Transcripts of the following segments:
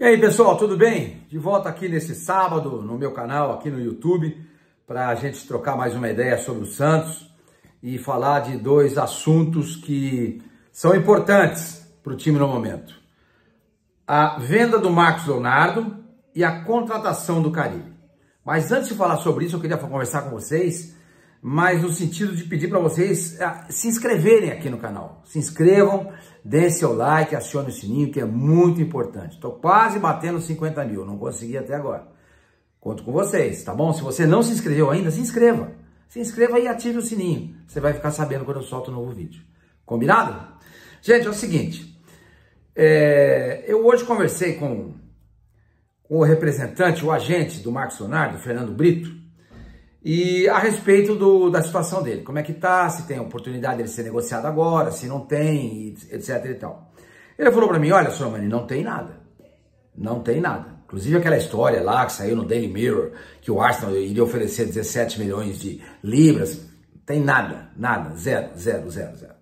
E aí pessoal, tudo bem? De volta aqui nesse sábado no meu canal, aqui no YouTube, para a gente trocar mais uma ideia sobre o Santos e falar de dois assuntos que são importantes para o time no momento. A venda do Marcos Leonardo e a contratação do Caribe. Mas antes de falar sobre isso, eu queria conversar com vocês, mas no sentido de pedir para vocês eh, se inscreverem aqui no canal. Se inscrevam, Dê seu like, acione o sininho, que é muito importante. Estou quase batendo 50 mil, não consegui até agora. Conto com vocês, tá bom? Se você não se inscreveu ainda, se inscreva. Se inscreva e ative o sininho. Você vai ficar sabendo quando eu solto um novo vídeo. Combinado? Gente, é o seguinte. É, eu hoje conversei com o representante, o agente do Marcos Leonardo, Fernando Brito, e a respeito do, da situação dele, como é que tá, se tem oportunidade dele ser negociado agora, se não tem, etc e tal. Ele falou para mim, olha, senhor Mani, não tem nada. Não tem nada. Inclusive aquela história lá que saiu no Daily Mirror, que o Arsenal iria oferecer 17 milhões de libras, tem nada, nada, zero, zero, zero, zero.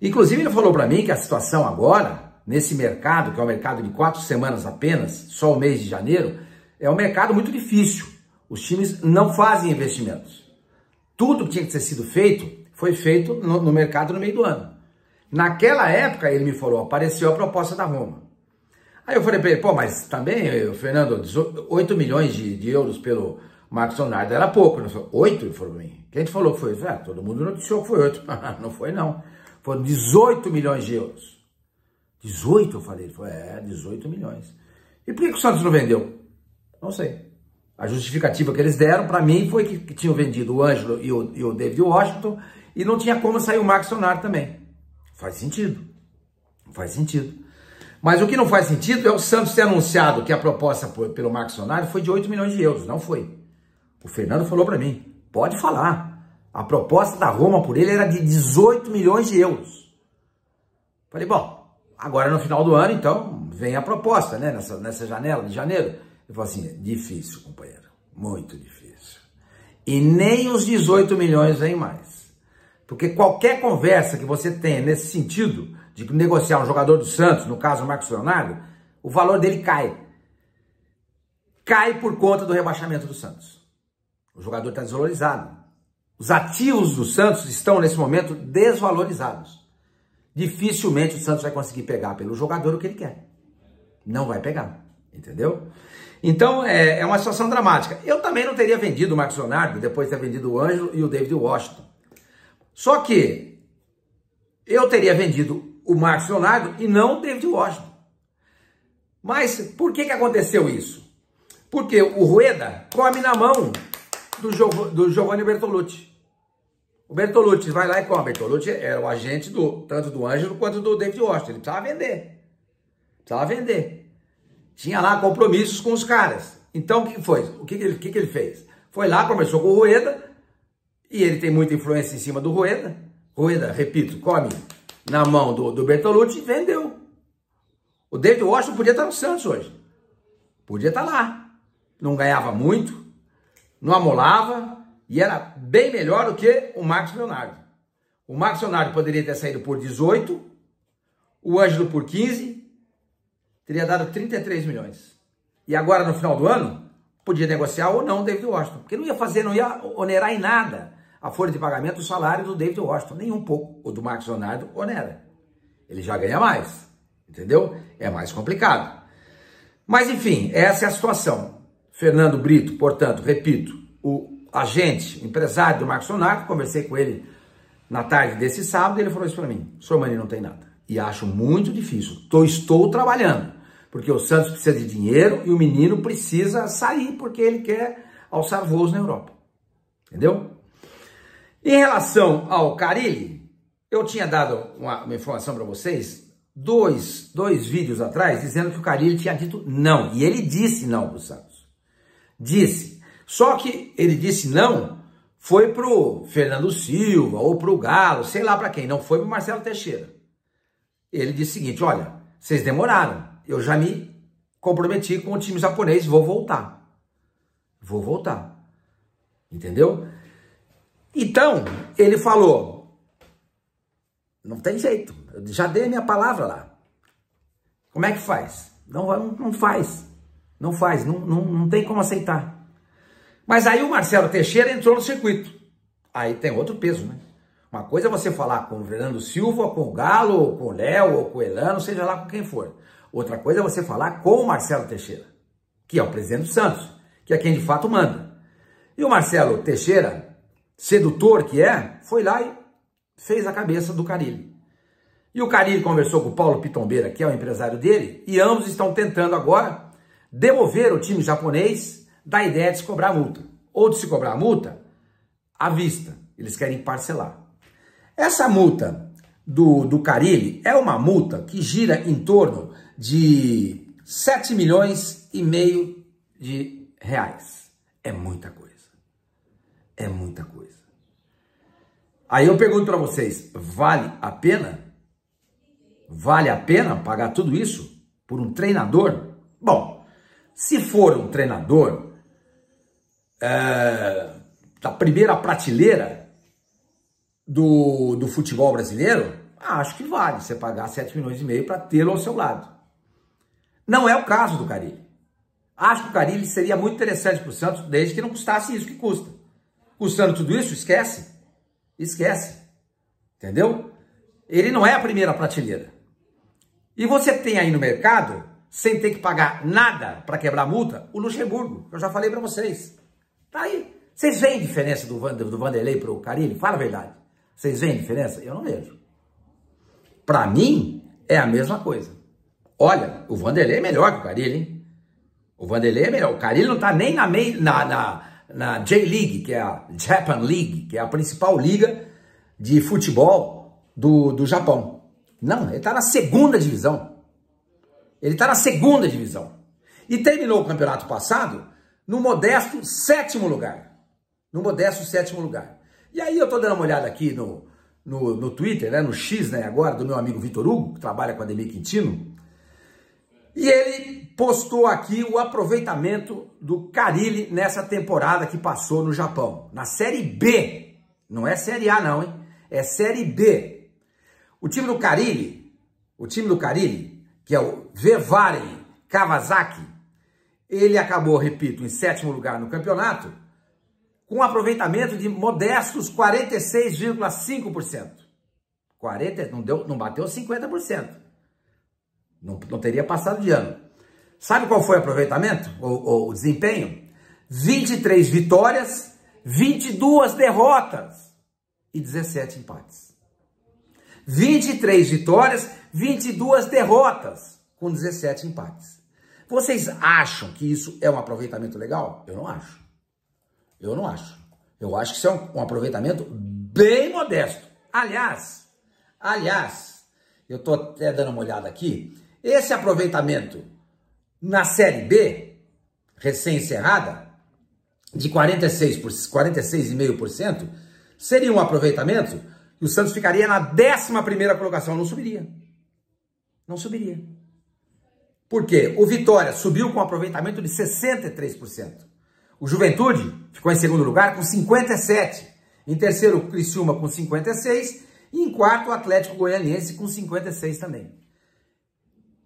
Inclusive ele falou para mim que a situação agora, nesse mercado, que é um mercado de quatro semanas apenas, só o mês de janeiro, é um mercado muito difícil os times não fazem investimentos. Tudo que tinha que ter sido feito foi feito no, no mercado no meio do ano. Naquela época, ele me falou, apareceu a proposta da Roma. Aí eu falei para ele, pô, mas também, Fernando, 8 milhões de, de euros pelo Marcos Leonardo era pouco. Não foi 8? Ele falou para mim. Quem te falou que foi? falei, ah, todo mundo noticiou que foi 8. não foi, não. Foram 18 milhões de euros. 18, eu falei. Ele falou, é, 18 milhões. E por que, que o Santos não vendeu? Não sei. A justificativa que eles deram para mim foi que, que, tinham vendido o Ângelo e o, e o David Washington e não tinha como sair o Marcos Leonardo também. Faz sentido. Faz sentido. Mas o que não faz sentido é o Santos ter anunciado que a proposta por, pelo Marcos Leonardo foi de 8 milhões de euros. Não foi. O Fernando falou para mim, pode falar. A proposta da Roma por ele era de 18 milhões de euros. Falei, bom, agora no final do ano, então, vem a proposta, né? Nessa, nessa janela de janeiro. Eu falo assim, difícil, companheiro, muito difícil. E nem os 18 milhões vem mais. Porque qualquer conversa que você tenha nesse sentido, de negociar um jogador do Santos, no caso o Marcos Leonardo, o valor dele cai. Cai por conta do rebaixamento do Santos. O jogador está desvalorizado. Os ativos do Santos estão, nesse momento, desvalorizados. Dificilmente o Santos vai conseguir pegar pelo jogador o que ele quer. Não vai pegar. Entendeu? Então é, é, uma situação dramática. Eu também não teria vendido o Marcos Leonardo depois de ter vendido o Ângelo e o David Washington. Só que eu teria vendido o Marcos Leonardo e não o David Washington. Mas por que, que aconteceu isso? Porque o Rueda come na mão do, do Giovanni Bertolucci. O Bertolucci vai lá e come. O Bertolucci era o agente do, tanto do Ângelo quanto do David Washington. Ele precisava vender. Precisava vender. Tinha lá compromissos com os caras. Então, o que foi? O que, ele, que, ele fez? Foi lá, conversou com o Rueda, e ele tem muita influência em cima do Rueda. Rueda, repito, come na mão do, do Bertolucci e vendeu. O David Washington podia estar no Santos hoje. Podia estar lá. Não ganhava muito, não amolava e era bem melhor do que o Marcos Leonardo. O Marcos Leonardo poderia ter saído por 18, o Ângelo por 15 teria dado 33 milhões. E agora, no final do ano, podia negociar ou não o David Washington, porque não ia fazer, não ia onerar em nada a folha de pagamento do salário do David Washington, nem um pouco. O do Marcos Leonardo onera. Ele já ganha mais, entendeu? É mais complicado. Mas, enfim, essa é a situação. Fernando Brito, portanto, repito, o agente, o empresário do Marcos Leonardo, conversei com ele na tarde desse sábado, ele falou isso para mim, senhor Mani, não tem nada. E acho muito difícil. Tô, estou trabalhando porque o Santos precisa de dinheiro e o menino precisa sair porque ele quer alçar voos na Europa. Entendeu? Em relação ao Carilli, eu tinha dado uma, uma informação para vocês dois, dois vídeos atrás dizendo que o Carilli tinha dito não. E ele disse não para o Santos. Disse. Só que ele disse não foi pro Fernando Silva ou pro Galo, sei lá para quem, não foi pro Marcelo Teixeira. Ele disse o seguinte: olha, vocês demoraram eu já me comprometi com o time japonês, vou voltar. Vou voltar. Entendeu? Então, ele falou: não tem jeito, eu já dei a minha palavra lá. Como é que faz? Não, não, faz. Não faz, não, não, não tem como aceitar. Mas aí o Marcelo Teixeira entrou no circuito. Aí tem outro peso, né? Uma coisa é você falar com o Fernando Silva, com o Galo, com o Léo, ou com o Elano, seja lá com quem for. Outra coisa é você falar com o Marcelo Teixeira, que é o presidente do Santos, que é quem de fato manda. E o Marcelo Teixeira, sedutor que é, foi lá e fez a cabeça do Carilli. E o Carilli conversou com o Paulo Pitombeira, que é o empresário dele, e ambos estão tentando agora demover o time japonês da ideia de se cobrar multa. Ou de se cobrar multa à vista. Eles querem parcelar. Essa multa do, do Carilli é uma multa que gira em torno de 7 milhões e meio de reais. É muita coisa. É muita coisa. Aí eu pergunto para vocês, vale a pena? Vale a pena pagar tudo isso por um treinador? Bom, se for um treinador é, da primeira prateleira do, do futebol brasileiro, acho que vale você pagar 7 milhões e meio para tê-lo ao seu lado. Não é o caso do Carilli. Acho que o Carilli seria muito interessante para o Santos, desde que não custasse isso que custa. Custando tudo isso, esquece. Esquece. Entendeu? Ele não é a primeira prateleira. E você tem aí no mercado, sem ter que pagar nada para quebrar multa, o Luxemburgo, que eu já falei para vocês. Tá aí. Vocês veem diferença do, do Vanderlei para o Carilli? Fala a verdade. Vocês veem diferença? Eu não vejo. Para mim, é a mesma coisa. Olha, o Vanderlei é melhor que o Carilli, hein? O Vanderlei é melhor. O Carilli não está nem na, na, na, na J-League, que é a Japan League, que é a principal liga de futebol do, do Japão. Não, ele está na segunda divisão. Ele está na segunda divisão. E terminou o campeonato passado no modesto sétimo lugar. No modesto sétimo lugar. E aí eu estou dando uma olhada aqui no, no, no Twitter, né, no X, né, agora, do meu amigo Vitor Hugo, que trabalha com a Ademir Quintino. E ele postou aqui o aproveitamento do Carilli nessa temporada que passou no Japão, na Série B. Não é Série A não, hein? É Série B. O time do Carilli, o time do Carilli, que é o Vevaren Kawasaki, ele acabou, repito, em sétimo lugar no campeonato, com um aproveitamento de modestos 46,5%. 40, não, deu, não bateu 50%. Não, não teria passado de ano. Sabe qual foi o aproveitamento, o, o desempenho? 23 vitórias, 22 derrotas e 17 empates. 23 vitórias, 22 derrotas com 17 empates. Vocês acham que isso é um aproveitamento legal? Eu não acho. Eu não acho. Eu acho que isso é um, um aproveitamento bem modesto. Aliás, aliás, eu estou até dando uma olhada aqui. Esse aproveitamento na Série B, recém-encerrada, de 46 46,5%, seria um aproveitamento que o Santos ficaria na 11ª colocação, não subiria. Não subiria. Por quê? O Vitória subiu com um aproveitamento de 63%. O Juventude ficou em segundo lugar com 57%. Em terceiro, o Criciúma com 56%. E em quarto, o Atlético Goianiense com 56% também.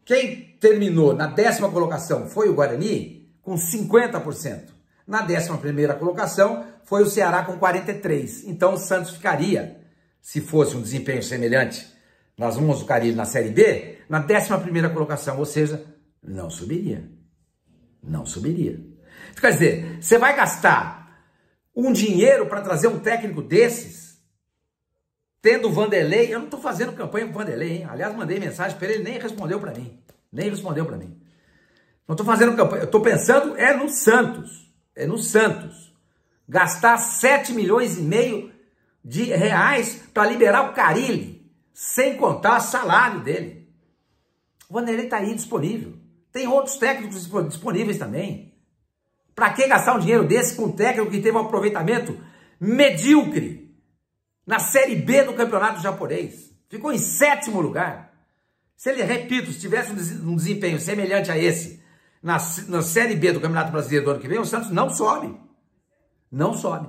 Quem terminou na décima colocação foi o Guarani, com 50%. Na décima primeira colocação foi o Ceará com 43%. Então o Santos ficaria, se fosse um desempenho semelhante nas mãos do Carilho na Série B, na décima primeira colocação, ou seja, não subiria. Não subiria. Quer dizer, você vai gastar um dinheiro para trazer um técnico desses, tendo o Vanderlei, eu não estou fazendo campanha com o Vanderlei, hein? Aliás, mandei mensagem para ele, ele nem respondeu para mim. Nem respondeu para mim. Não estou fazendo campanha, eu estou pensando é no Santos. É no Santos. Gastar 7 milhões e meio de reais para liberar o Carilli, sem contar o salário dele. O Vanderlei está aí disponível. Tem outros técnicos disponíveis também. Para que gastar um dinheiro desse com um técnico que teve um aproveitamento medíocre? Na Série B do Campeonato Japonês. Ficou em sétimo lugar. Se ele, repito, se tivesse um desempenho semelhante a esse na, na Série B do Campeonato Brasileiro do ano que vem, o Santos não sobe. Não sobe.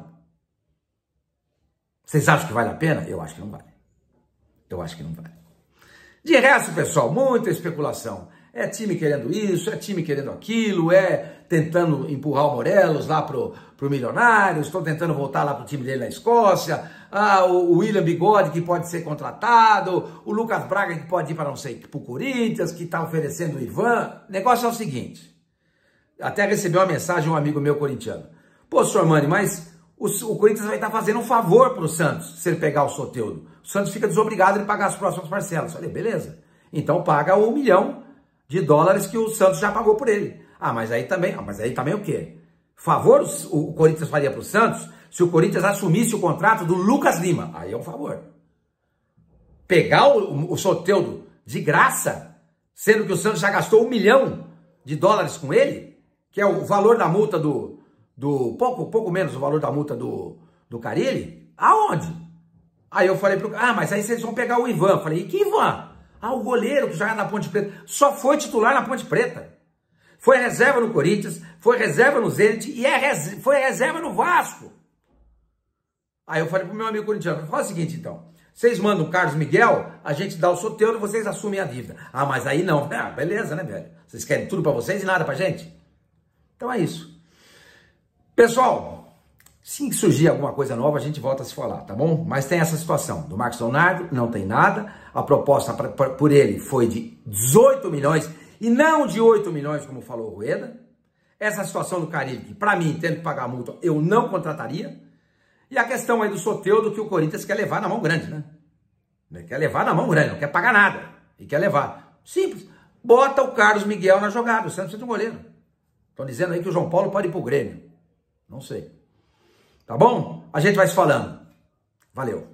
Vocês acham que vale a pena? Eu acho que não vale. Eu acho que não vale. De resto, pessoal, muita especulação. É time querendo isso, é time querendo aquilo, é tentando empurrar o Morelos lá pro, pro Milionários, estão tentando voltar lá pro time dele na Escócia, ah, o, o William Bigode que pode ser contratado, o Lucas Braga que pode ir para não sei, pro Corinthians, que está oferecendo o Ivan. O negócio é o seguinte, até recebi uma mensagem de um amigo meu corintiano. Pô, senhor Mani, mas o, o Corinthians vai estar tá fazendo um favor pro Santos se ele pegar o Soteudo. O Santos fica desobrigado de pagar as próximas parcelas. Eu falei, beleza. Então paga o milhão de dólares que o Santos já pagou por ele. Ah, mas aí também, ah, mas aí também o quê? Favor o, Corinthians faria para o Santos se o Corinthians assumisse o contrato do Lucas Lima. Aí é um favor. Pegar o, o, o Soteudo de graça, sendo que o Santos já gastou um milhão de dólares com ele, que é o valor da multa do, do pouco, pouco menos o valor da multa do, do Carilli, aonde? Aí eu falei pro ah, mas aí vocês vão pegar o Ivan. Eu falei, e que Ivan? Ah, o goleiro que joga na Ponte Preta. Só foi titular na Ponte Preta. Foi reserva no Corinthians, foi reserva no Zenit e é res... foi reserva no Vasco. Aí eu falei pro meu amigo corintiano, fala o seguinte então, vocês mandam o Carlos Miguel, a gente dá o sorteio e vocês assumem a dívida. Ah, mas aí não. Ah, beleza, né, velho? Vocês querem tudo para vocês e nada pra gente? Então é isso. Pessoal, se surgir alguma coisa nova, a gente volta a se falar, tá bom? Mas tem essa situação do Marcos Leonardo, não tem nada. A proposta pra, pra, por ele foi de 18 milhões e não de 8 milhões, como falou o Rueda. Essa situação do Caribe, para mim, tendo que pagar a multa, eu não contrataria. E a questão aí do Soteudo, que o Corinthians quer levar na mão grande, né? Quer levar na mão grande, não quer pagar nada. E quer levar. Simples. Bota o Carlos Miguel na jogada, o Santos precisa de um goleiro. Estão dizendo aí que o João Paulo pode ir pro Grêmio. Não sei. Tá bom? A gente vai se falando. Valeu.